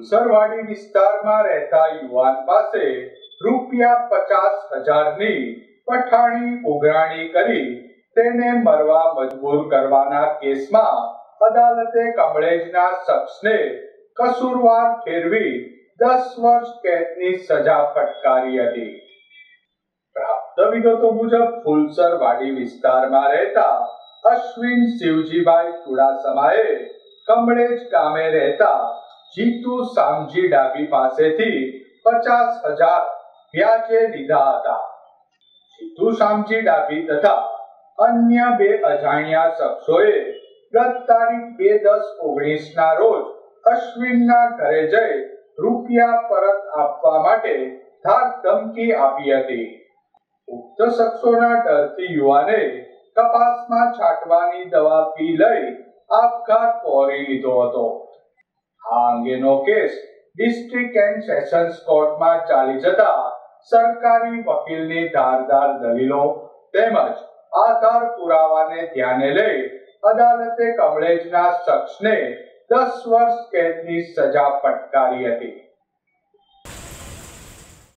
ફુલસરવાડી વિસ્તારમાં રહેતા યુવાન પાસે રૂપિયા પચાસ હજારની પઠાણી ઉઘરાણી કરી તેને મરવા મજબૂર કરવાના કેસમાં અદાલતે કમળેજના શખ્સને કસૂરવાર ઠેરવી દસ વર્ષ કેદની સજા ફટકારી હતી. પ્રાપ્ત વિગતો મુજબ ફુલસરવાડી વિસ્તારમાં રહેતા અશ્વિન શિવજીભાઈ ચુડાસમાએ કમળેજ ગામે રહેતા જીતુ સામજી ડાબી પાસેથી પચાસ હજાર વ્યાજે લીધા હતા. જીતુ સામજી ડાબી તથા અન્ય બે અજાણ્યા શખ્સોએ ગત તારીખ બે દસ ઓગણીસ ના રોજ અશ્વિનના ઘરે જઈ રૂપિયા પરત આપવા માટે ધાક ધમકી આપી હતી. ઉક્ત શખ્સોના ડરથી યુવાને કપાસમાં છાંટવાની દવા પી લઈ આપઘાત પહોરી લીધો હતો. અંગેનો કેસ ડિસ્ટ્રિક્ટ એન્ડ સેશન્સ કોર્ટમાં ચાલી જતા સરકારી વકીલની ધારદાર દલીલો તેમજ આધાર પુરાવાને ધ્યાને લઈ અદાલતે કમળેજના શખ્સને દસ વર્ષ કેદની સજા ફટકારી હતી.